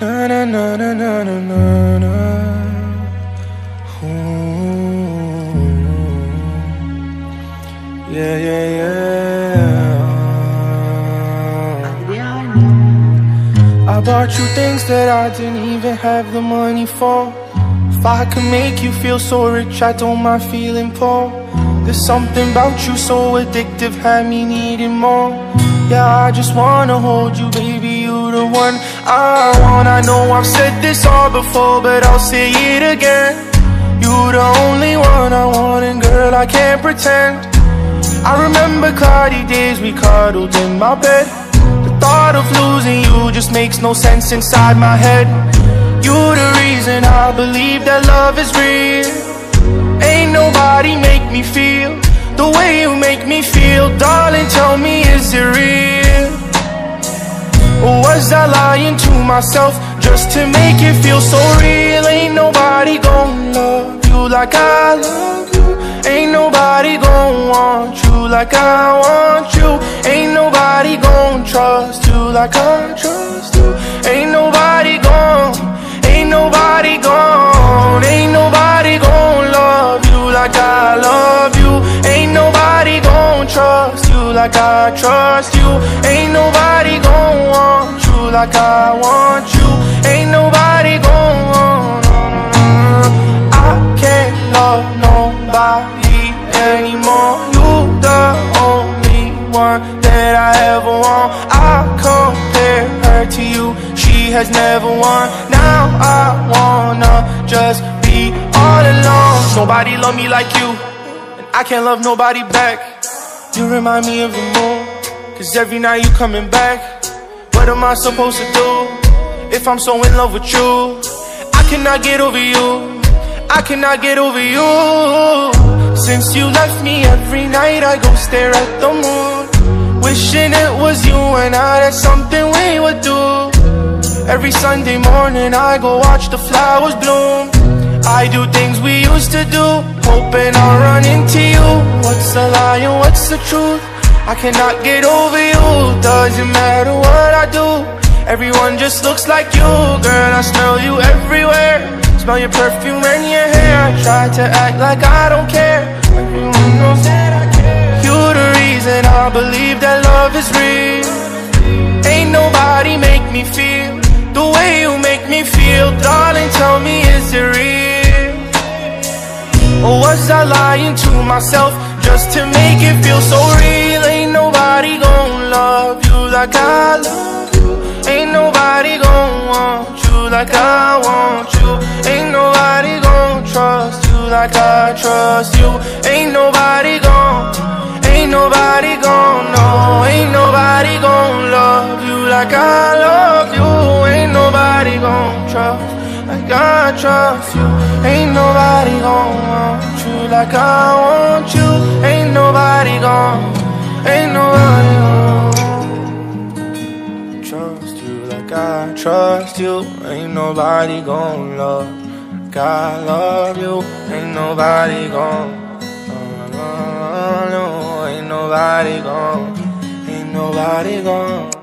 Na na na na na na na. Ooh. Yeah, yeah, yeah. I bought you things that I didn't even have the money for. If I could make you feel so rich, I don't mind feeling poor. There's something about you so addictive, had me needing more. I just wanna hold you, baby, you the one I want. I know I've said this all before, but I'll say it again. You the only one I want, and girl, I can't pretend. I remember cloudy days we cuddled in my bed. The thought of losing you just makes no sense inside my head. You the reason I believe that love is real. Ain't nobody make me feel the way you make me feel, darling. Tell I lying to myself just to make it feel so real? Ain't nobody gon' love you like I love you. Ain't nobody gon' want you like I want you. Ain't nobody gon' trust you like I trust you. Ain't nobody gon' Ain't nobody gone, ain't nobody gon' love you like I love you. Ain't nobody gon' trust you like I trust you. Ain't nobody gon' want like I want you. Ain't nobody gon'. I can't love nobody anymore. You the only one that I ever want. I compare her to you. She has never won. Now I wanna just be all alone. Nobody love me like you, and I can't love nobody back. You remind me of the moon, cause every night you coming back. What am I supposed to do if I'm so in love with you? I cannot get over you. I cannot get over you. Since you left me every night, I go stare at the moon. Wishing it was you and I, that's something we would do. Every Sunday morning, I go watch the flowers bloom. I do things we used to do, hoping I'll run into you. What's a lie and what's the truth? I cannot get over you, doesn't matter what I do. Everyone just looks like you, girl. I smell you everywhere. Smell your perfume and your hair. I try to act like I don't care. Everyone knows that I care. You're the reason I believe that love is real. Ain't nobody make me feel the way you make me feel, darling. Tell me, is it real? Or was I lying to myself just to make it feel so real? Ain't nobody gon' love you like I love you. Ain't nobody gon' want you like I want you. Ain't nobody gon' trust you like I trust you. Ain't nobody gon' Ain't nobody gon' know. Ain't nobody gon' love you like I love you. Ain't nobody gon' trust like I trust you. Ain't nobody gon' want you like I want you. Ain't nobody gon' love I love you. Ain't nobody gon' no, ain't nobody gone, ain't nobody gone.